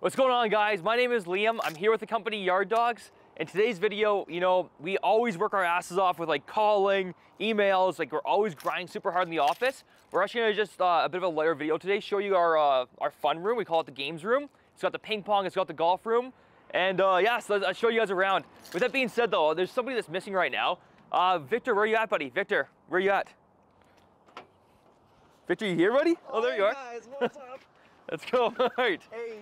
What's going on guys? My name is Liam. I'm here with the company Yard Dawgs. In today's video, you know, we always work our asses off with like calling, emails, like we're always grinding super hard in the office. We're actually gonna just uh, a bit of a lighter video today, show you our, uh, our fun room. We call it the games room. It's got the ping pong, it's got the golf room. And uh, yeah, so I'll show you guys around. With that being said though, there's somebody that's missing right now. Uh, Victor, where are you at, buddy? Victor, where are you at? Victor, you here, buddy? Oh, there you are. guys, what's up? Let's go. All right. hey.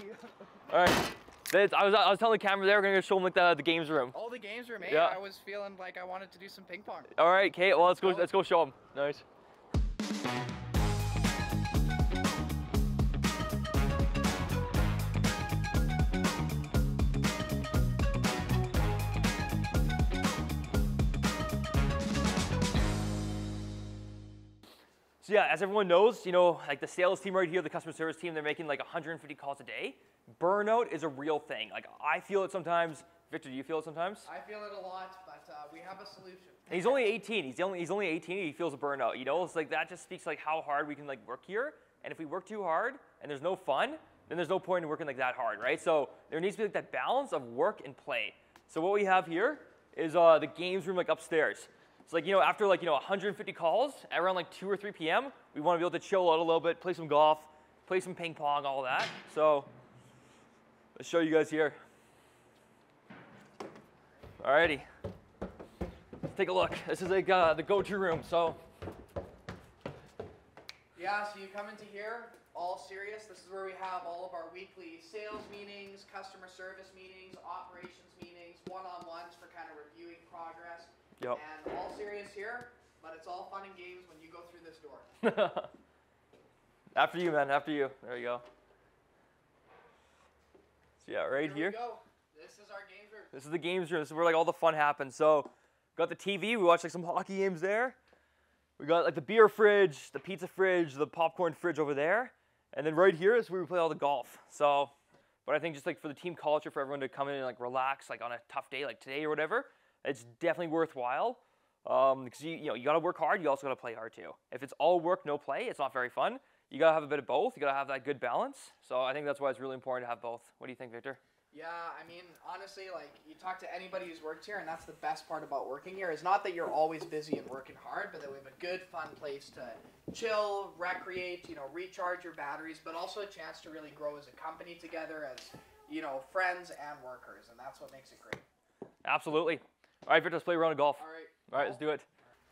All right. That's- I was, I was telling the camera they we're gonna show them like the, the games room. All the games were eh? made. Yeah. I was feeling like I wanted to do some ping pong. All right, Kate. Well, let's go. Go. Let's go show them. Nice. So yeah, as everyone knows, you know, like the sales team right here, the customer service team, they're making like 150 calls a day. Burnout is a real thing. Like I feel it sometimes. Victor, do you feel it sometimes? I feel it a lot, but uh, we have a solution. And he's only 18. He's only he's only 18. He feels a burnout. You know, it's like that just speaks like how hard we can like work here. And if we work too hard and there's no fun, then there's no point in working like that hard, right? So there needs to be like that balance of work and play. So what we have here is uh, the games room like upstairs. It's like you know after like you know 150 calls around like 2 or 3 p.m. We want to be able to chill out a little bit, play some golf, play some ping pong, all that. So let's show you guys here. Alrighty. Let's take a look. This is like uh, the go-to room. So Yeah, so you come into here, all serious. This is where we have all of our weekly sales meetings, customer service meetings, operations meetings, one-on-ones for kind of reviewing progress. Yep. And all serious here, but it's all fun and games when you go through this door. after you, man. After you. There you go. So yeah, right here here. This is our games room. This is the games room. This is where like all the fun happens. So, got the TV. We watch like some hockey games there. We got like the beer fridge, the pizza fridge, the popcorn fridge over there, and then right here is where we play all the golf. So, but I think just like for the team culture, for everyone to come in and like relax, like on a tough day like today or whatever, it's definitely worthwhile. Um, because you you know you gotta work hard, you also gotta play hard too. If it's all work no play, it's not very fun. You gotta have a bit of both. You gotta have that good balance. So I think that's why it's really important to have both. What do you think, Victor? Yeah, I mean, honestly, like you talk to anybody who's worked here, and that's the best part about working here is not that you're always busy and working hard, but that we have a good, fun place to chill, recreate, you know, recharge your batteries, but also a chance to really grow as a company together, as you know, friends and workers, and that's what makes it great. Absolutely. All right, Victor, let's play a round of golf. All right. All right, let's do it.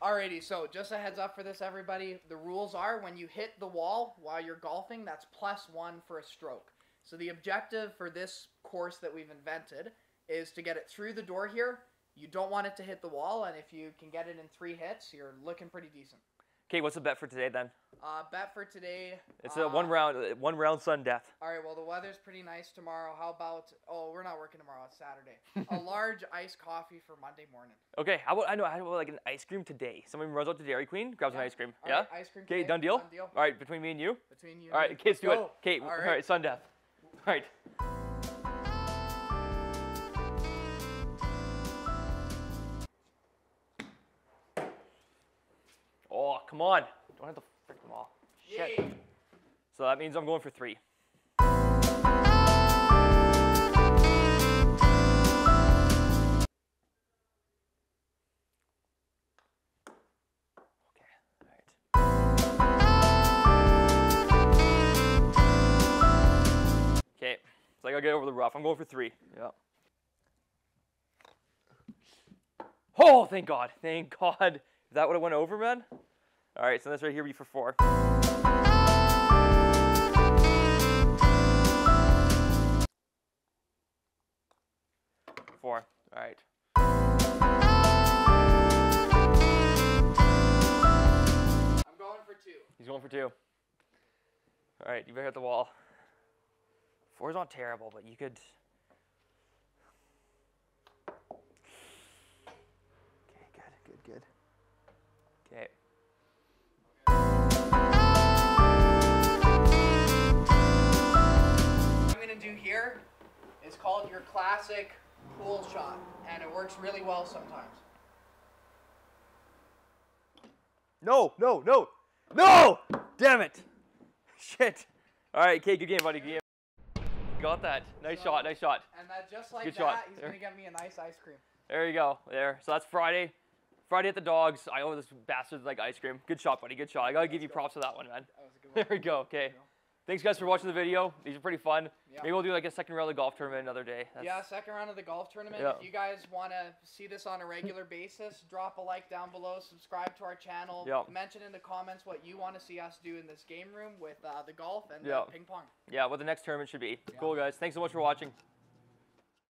Alrighty, so just a heads up for this, everybody. The rules are when you hit the wall while you're golfing, that's plus one for a stroke. So the objective for this course that we've invented is to get it through the door here. You don't want it to hit the wall, and if you can get it in three hits, you're looking pretty decent. Okay, what's the bet for today then? Uh, bet for today. It's uh, a one round, uh, one round sudden death. All right, well, the weather's pretty nice tomorrow. How about, oh, we're not working tomorrow, it's Saturday. a large iced coffee for Monday morning. Okay, how about I know how about like an ice cream today? Someone runs out to Dairy Queen, grabs an ice cream. All yeah. right, ice cream Okay, done deal. done deal. All right, between me and you. Between you All right, kids, do it. Okay, All all Sun right, death. All right. Oh, come on. Don't have to frick them all. Shit. Yay. So that means I'm going for three. Okay, all right. Okay, so I gotta get over the rough. I'm going for three. Yeah. Oh, thank God. Thank God. Is that what it went over, man? All right, so this right here be for four. Four. All right. I'm going for two. He's going for two. All right, you better hit the wall. Four's not terrible, but you could. Okay, good, good, good. Okay. What I'm gonna do here is called your classic pool shot, and it works really well sometimes. No, no, no, no! Damn it! Shit. All right, okay, good game, buddy. Good game. got that. Nice So- shot. Nice shot. And that just like Good that, shot. he's gonna get me a nice ice cream. There you go. There. So that's Friday. Friday at the Dawgs. I owe this bastard like ice cream. Good shot, buddy. Good shot. I gotta give you props for that one, man. That was a good There we go. Okay. There we go. Thanks guys for watching the video. These are pretty fun. Yeah. Maybe we'll do like a second round of the golf tournament another day. That's- Yeah, second round of the golf tournament. Yeah. If you guys want to see this on a regular basis, drop a like down below, subscribe to our channel, Yeah. mention in the comments what you want to see us do in this game room with uh, the golf and the ping pong. Yeah, what the next tournament should be. Cool guys. Thanks so much for watching.